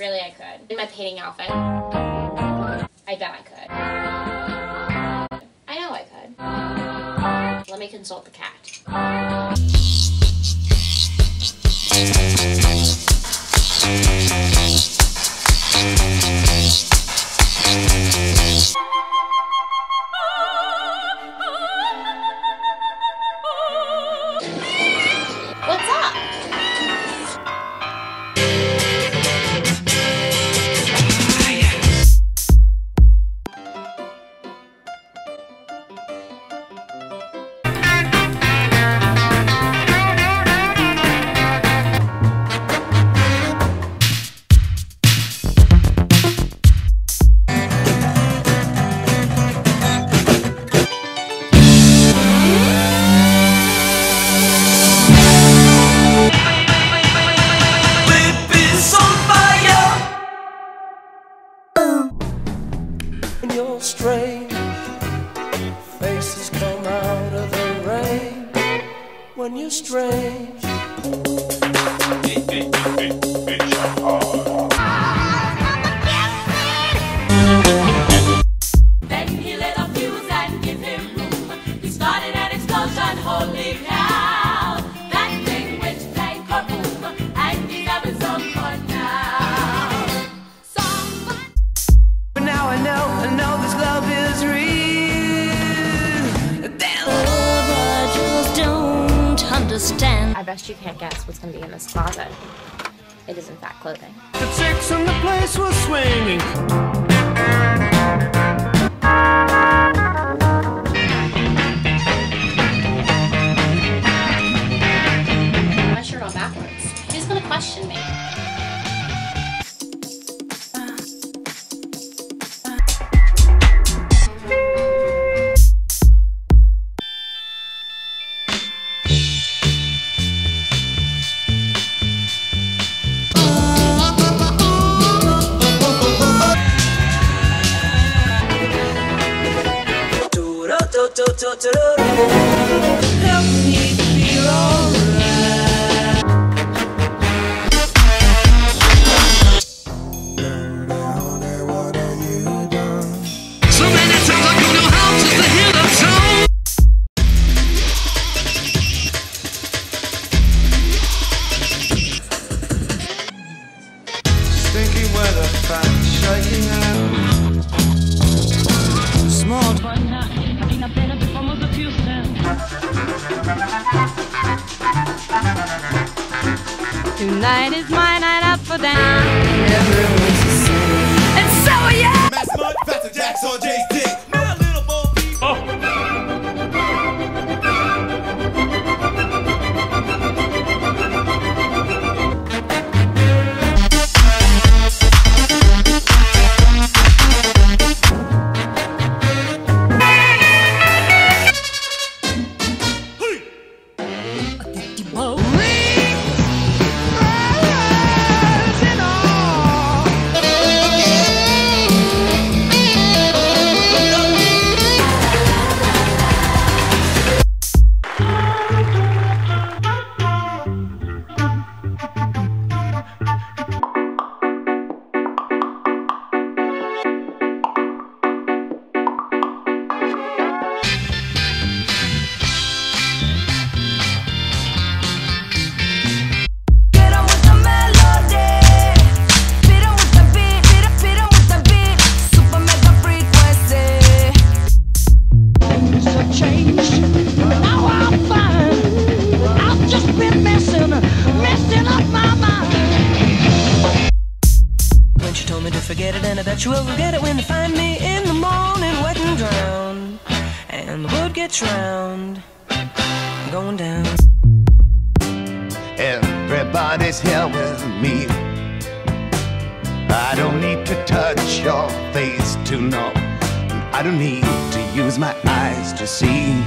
Really, I could. In my painting outfit. I bet I could. I know I could. Let me consult the cat. Strange, faces come out of the rain. When you're strange, understand. I bet you can't guess what's gonna be in this closet. It is in fact clothing. The chicks in the place were swinging. Me feel alright. So many times I go to house just to hear that song. Stinky weather, fat shaking hand. Small Tonight is my night out for dance. And so are you. Mass Mud, Faster Jacks on bet you will forget it when you find me in the morning, wet and drowned, and the wood gets drowned, going down. Everybody's here with me. I don't need to touch your face to know. I don't need to use my eyes to see.